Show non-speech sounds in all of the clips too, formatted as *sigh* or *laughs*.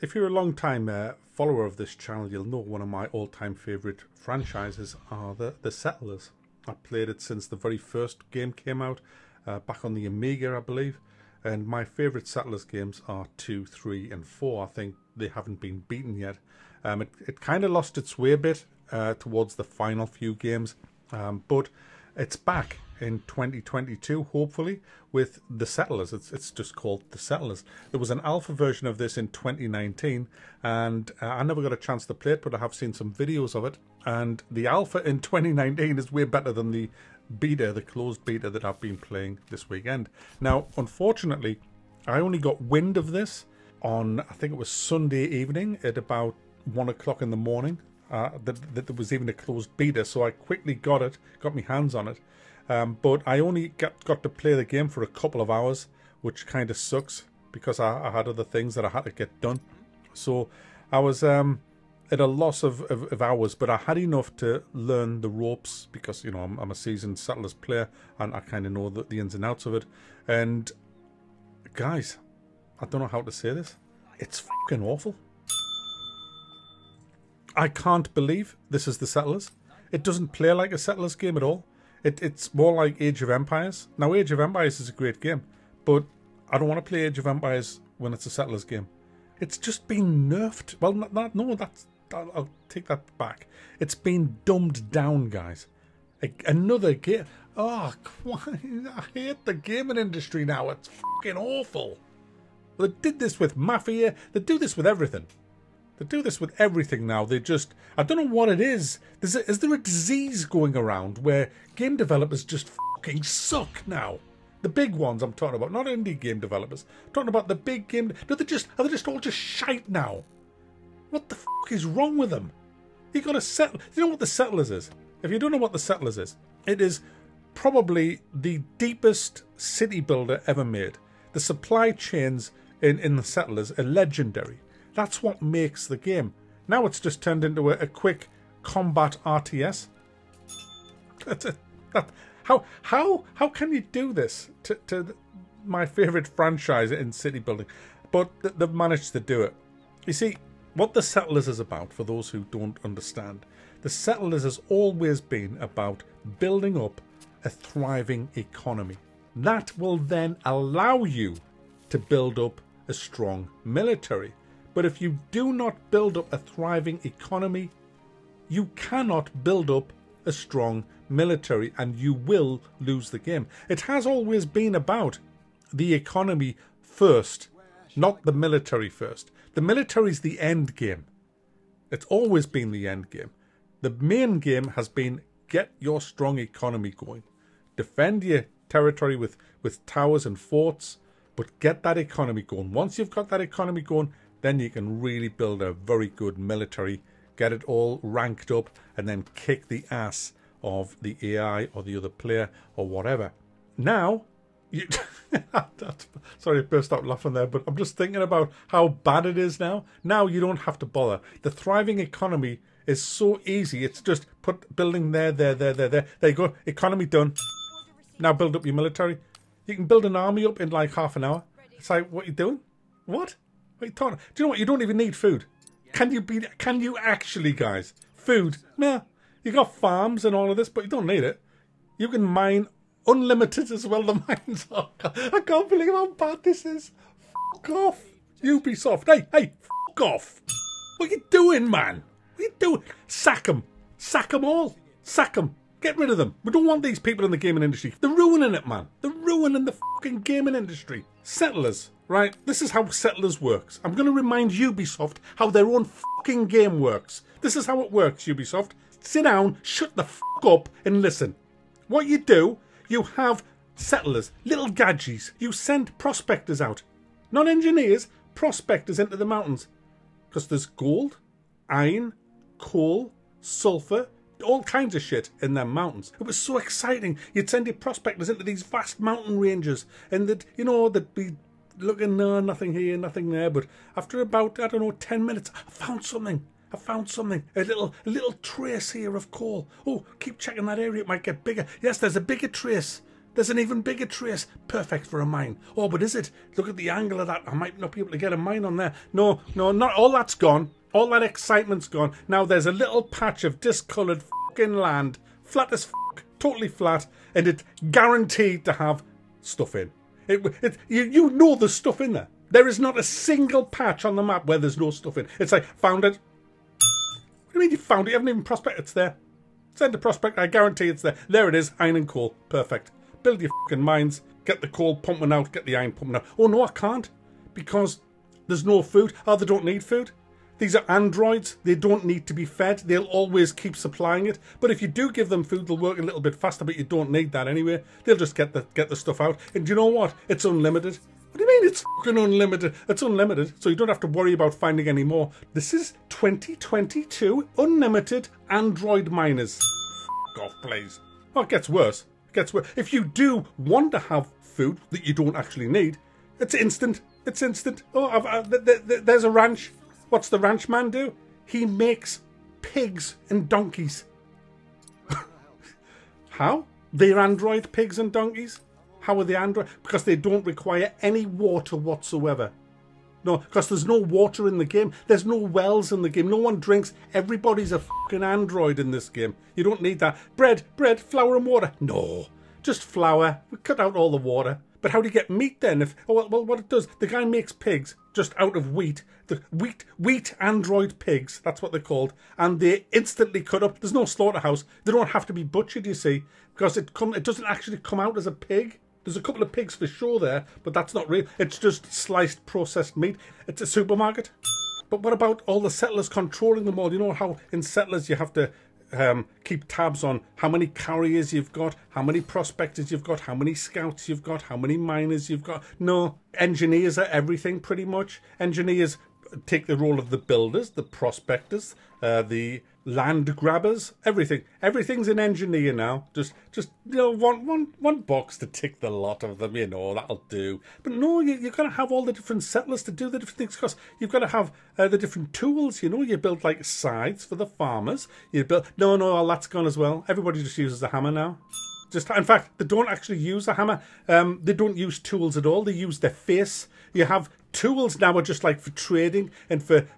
if you're a long time uh, follower of this channel, you'll know one of my all time favourite franchises are the, the Settlers. I played it since the very first game came out, uh, back on the Amiga, I believe. And my favourite Settlers games are 2, 3, and 4. I think they haven't been beaten yet. Um, it, it kind of lost its way a bit uh, towards the final few games, um, but it's back in 2022, hopefully, with The Settlers. It's, it's just called The Settlers. There was an alpha version of this in 2019, and uh, I never got a chance to play it, but I have seen some videos of it. And the alpha in 2019 is way better than the beta, the closed beta that I've been playing this weekend. Now, unfortunately, I only got wind of this on, I think it was Sunday evening at about one o'clock in the morning. Uh, that, that there was even a closed beta, so I quickly got it, got my hands on it, um, but I only got, got to play the game for a couple of hours, which kind of sucks because I, I, had other things that I had to get done. So I was um, at a loss of, of, of, hours, but I had enough to learn the ropes because, you know, I'm, I'm a seasoned Settlers player and I kind of know the, the ins and outs of it. And guys, I don't know how to say this. It's fucking awful. I can't believe this is the Settlers. It doesn't play like a Settlers game at all. It, it's more like Age of Empires. Now, Age of Empires is a great game, but I don't want to play Age of Empires when it's a Settlers game. It's just been nerfed. Well, not, not no, that's I'll, I'll, take that back. It's been dumbed down, guys. A, another game. Ah, oh, *laughs* I hate the gaming industry now. It's fucking awful. They did this with Mafia. They do this with everything. They do this with everything now. They just, I don't know what it is. There a disease going around where game developers just fucking suck now? The big ones I'm talking about, not indie game developers. I'm talking about the big game. No, they just, are they just all just shite now? What the fuck is wrong with them? You got to settle. You know what the Settlers is? If you don't know what the Settlers is, it is probably the deepest city builder ever made. The supply chains in, in the Settlers are legendary. That's what makes the game. Now it's just turned into a, a quick combat RTS. How how how can you do this to, to my favorite franchise in city building? But they've managed to do it. You see, what the Settlers is about, for those who don't understand, the Settlers has always been about building up a thriving economy. That will then allow you to build up a strong military. But if you do not build up a thriving economy, you cannot build up a strong military and you will lose the game. It has always been about the economy first, not the military first. The military is the end game. It's always been the end game. The main game has been get your strong economy going. Defend your territory with, with towers and forts, but get that economy going. Once you've got that economy going, then you can really build a very good military, get it all ranked up, and then kick the ass of the AI or the other player or whatever. Now, you, *laughs* sorry, I burst out laughing there, but I'm just thinking about how bad it is now. Now you don't have to bother. The thriving economy is so easy. It's just put building there, there, there, there, there. There you go. Economy done. Now build up your military. You can build an army up in like half an hour. It's like, what are you doing? What? Wait, Do you know what? You don't even need food. Can you be? Can you actually, guys? Food? Nah. You got farms and all of this, but you don't need it. You can mine unlimited as well. The *laughs* mines. are. I can't believe how bad this is. Fuck off, Ubisoft. Hey, hey, fuck off. What are you doing, man? What are you doing? Sack them. Sack them all. Sack them. Get rid of them. We don't want these people in the gaming industry. They're ruining it, man. They're ruining the fucking gaming industry. Settlers right? This is how Settlers works. I'm going to remind Ubisoft how their own fucking game works. This is how it works, Ubisoft. Sit down, shut the fuck up, and listen. What you do, you have settlers, little gadgies. You send prospectors out. Not engineers, prospectors into the mountains. Because there's gold, iron, coal, sulphur, all kinds of shit in them mountains. It was so exciting. You'd send your prospectors into these vast mountain ranges, and that you know there'd be looking, no, nothing here, nothing there. But after about, I don't know, 10 minutes, I found something. I found something. A little, a little trace here of coal. Oh, keep checking that area. It might get bigger. Yes, there's a bigger trace. There's an even bigger trace. Perfect for a mine. Oh, but is it? Look at the angle of that. I might not be able to get a mine on there. No, no, not all that's gone. All that excitement's gone. Now there's a little patch of discoloured fucking land. Flat as fuck. Totally flat. And it's guaranteed to have stuff in. It, it, you, you know there's stuff in there. There is not a single patch on the map where there's no stuff in. It's like, found it. What do you mean you found it? You haven't even prospect. It's there. Send a prospect. I guarantee it's there. There it is. Iron and coal. Perfect. Build your fucking mines. Get the coal pumping out. Get the iron pumping out. Oh, no, I can't. Because there's no food. Oh, they don't need food. These are androids. They don't need to be fed. They'll always keep supplying it. But if you do give them food, they'll work a little bit faster, but you don't need that anyway. They'll just get the get the stuff out. And you know what? It's unlimited. What do you mean it's fucking unlimited? It's unlimited, so you don't have to worry about finding any more. This is 2022 unlimited Android miners. F off, please. Well, it gets worse. It gets worse. If you do want to have food that you don't actually need, it's instant. It's instant. Oh, I've, uh, I, th th there's a ranch. What's the ranch man do? He makes pigs and donkeys. *laughs* How? They're android pigs and donkeys? How are they android? Because they don't require any water whatsoever. No, because there's no water in the game. There's no wells in the game. No one drinks. Everybody's a fucking android in this game. You don't need that. Bread, bread, flour and water. No, just flour. We cut out all the water. But how do you get meat then? If oh, well, what it does, the guy makes pigs just out of wheat. The wheat, wheat android pigs. That's what they're called, and they instantly cut up. There's no slaughterhouse. They don't have to be butchered. You see, because it come, it doesn't actually come out as a pig. There's a couple of pigs for sure there, but that's not real. It's just sliced processed meat. It's a supermarket. But what about all the settlers controlling them all? You know how in settlers you have to um, keep tabs on how many carriers you've got, how many prospectors you've got, how many scouts you've got, how many miners you've got. No, engineers are everything pretty much. Engineers take the role of the builders, the prospectors, uh, the land grabbers, everything. Everything's an engineer now. Just, just you know, one, one, one box to tick the lot of them. You know, that'll do. But no, you, you've got to have all the different settlers to do the different things. Because you've got to have uh, the different tools. You know, you build like scythes for the farmers. You build. No, no, all that's gone as well. Everybody just uses a hammer now. Just, in fact, they don't actually use a hammer. Um, they don't use tools at all. They use their face. You have tools now are just like for trading and for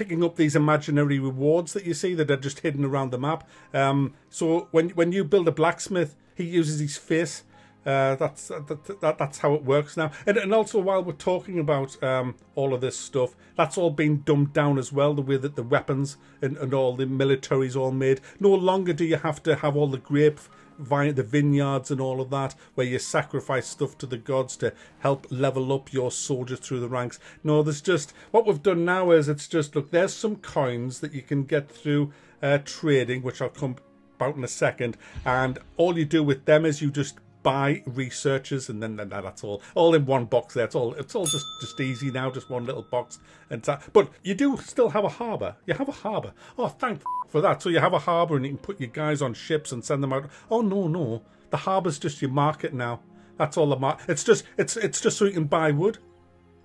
picking up these imaginary rewards that you see that are just hidden around the map. Um, so when when you build a blacksmith, he uses his face. Uh, that's that, that, that's how it works now. And and also while we're talking about um, all of this stuff, that's all been dumbed down as well. The way that the weapons and, and all the military's all made. No longer do you have to have all the grape via the vineyards and all of that, where you sacrifice stuff to the gods to help level up your soldiers through the ranks. No, there's just what we've done now is it's just look, there's some coins that you can get through uh, trading, which I'll come about in a second, and all you do with them is you just buy researchers and then, then that's all all in one box there. It's all it's all just just easy now just one little box and but you do still have a harbor. You have a harbor. Oh thank for that. So you have a harbor and you can put your guys on ships and send them out. Oh no no. The harbor's just your market now. That's all the mar it's just it's it's just so you can buy wood.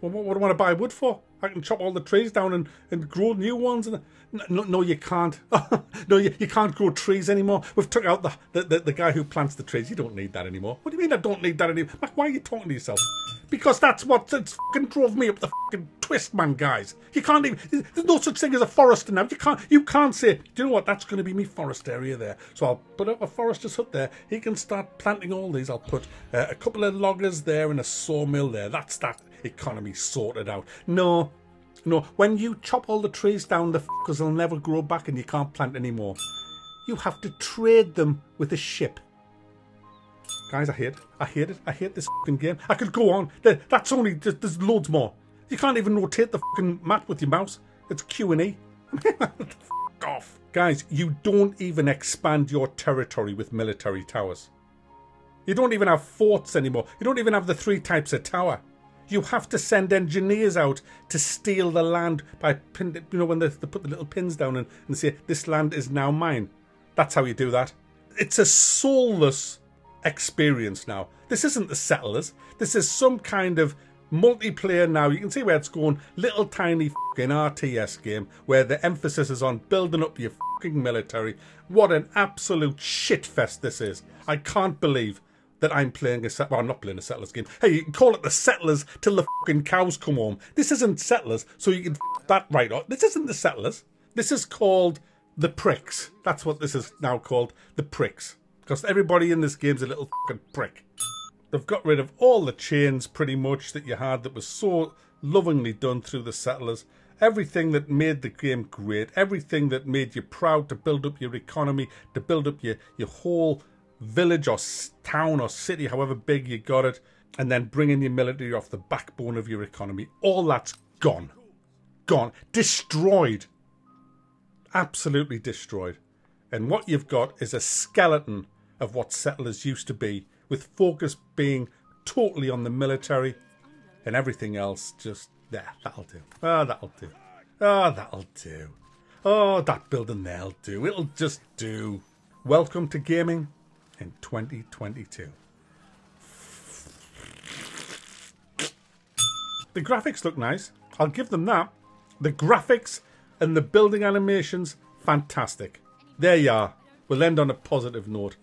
Well, what, what do I want to buy wood for I can chop all the trees down and, and grow new ones. And no, no, you can't. *laughs* no, you, you can't grow trees anymore. We've took out the, the, the, the, guy who plants the trees. You don't need that anymore. What do you mean I don't need that anymore? Why are you talking to yourself? Because that's what it's fucking drove me up the fucking twist, man, guys. You can't even. There's no such thing as a forester now. You can't. You can't say. Do you know what? That's going to be me forest area there. So I'll put up a forester's hut there. He can start planting all these. I'll put uh, a couple of loggers there and a sawmill there. That's that economy sorted out. No, no, when you chop all the trees down, the fuckers will never grow back and you can't plant anymore. You have to trade them with a ship. Guys, I hate it. I hate it. I hate this fucking game. I could go on. That's only, there's loads more. You can't even rotate the fucking map with your mouse. It's Q and E. *laughs* off. Guys, you don't even expand your territory with military towers. You don't even have forts anymore. You don't even have the three types of tower. You have to send engineers out to steal the land by, pin, you know, when they, they put the little pins down and, and say, this land is now mine. That's how you do that. It's a soulless experience now. This isn't the settlers. This is some kind of multiplayer now. You can see where it's going. Little tiny fucking RTS game where the emphasis is on building up your fucking military. What an absolute shitfest this is. I can't believe that I'm playing a set. Well, I'm not playing a Settlers game. Hey, you can call it the Settlers till the fucking cows come home. This isn't Settlers, so you can that right off. This isn't the Settlers. This is called the Pricks. That's what this is now called, the Pricks. Because everybody in this game's a little fucking prick. They've got rid of all the chains pretty much that you had that was so lovingly done through the settlers. Everything that made the game great, everything that made you proud to build up your economy, to build up your, your whole village or town or city, however big you got it, and then bringing your military off the backbone of your economy. All that's gone. Gone. Destroyed. Absolutely destroyed. And what you've got is a skeleton of what settlers used to be, with focus being totally on the military and everything else just there. That'll do. Ah, oh, that'll do. Ah, oh, that'll do. Oh, that building there'll do. It'll just do. Welcome to gaming in 2022. The graphics look nice. I'll give them that. The graphics and the building animations, fantastic. There you are. We'll end on a positive note.